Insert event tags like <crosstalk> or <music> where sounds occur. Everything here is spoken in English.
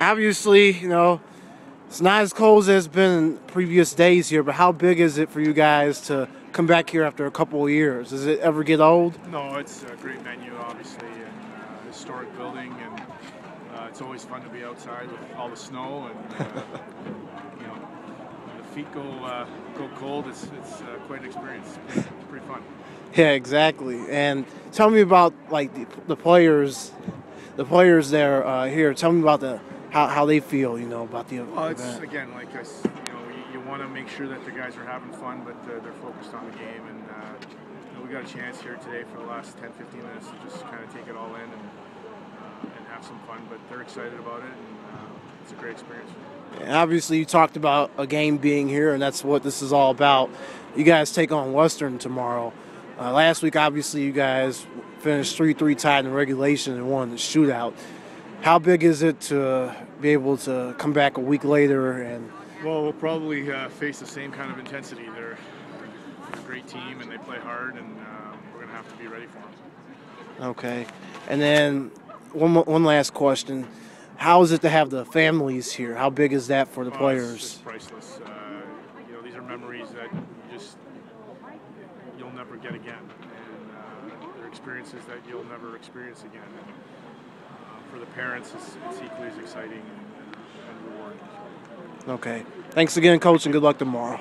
obviously, you know, it's not as cold as it's been in previous days here, but how big is it for you guys to come back here after a couple of years? Does it ever get old? No, it's a great venue, obviously, and uh, historic building, and uh, it's always fun to be outside with all the snow, and uh, <laughs> you know, when the feet go uh, go cold. It's it's uh, quite an experience. It's pretty fun. Yeah, exactly. And tell me about like the, the players, the players there uh, here. Tell me about the how, how they feel, you know, about the Well, it's again like I, you know, you, you want to make sure that the guys are having fun, but uh, they're focused on the game. And uh, you know, we got a chance here today for the last 10, 15 minutes to just kind of take it all in and uh, and have some fun. But they're excited about it, and uh, it's a great experience. For And obviously, you talked about a game being here, and that's what this is all about. You guys take on Western tomorrow. Uh, last week, obviously, you guys finished 3 3 tied in regulation and won the shootout. How big is it to be able to come back a week later and Well, we'll probably uh, face the same kind of intensity. They're, they're a great team, and they play hard, and uh, we're going to have to be ready for them. Okay. And then one one last question. How is it to have the families here? How big is that for the Oh, it's players? priceless. Uh, you know, these are memories that you just you'll never get again, and experiences that you'll never experience again. And, uh, for the parents, it's, it's equally as exciting and, and rewarding. Okay. Thanks again, coach, and good luck tomorrow.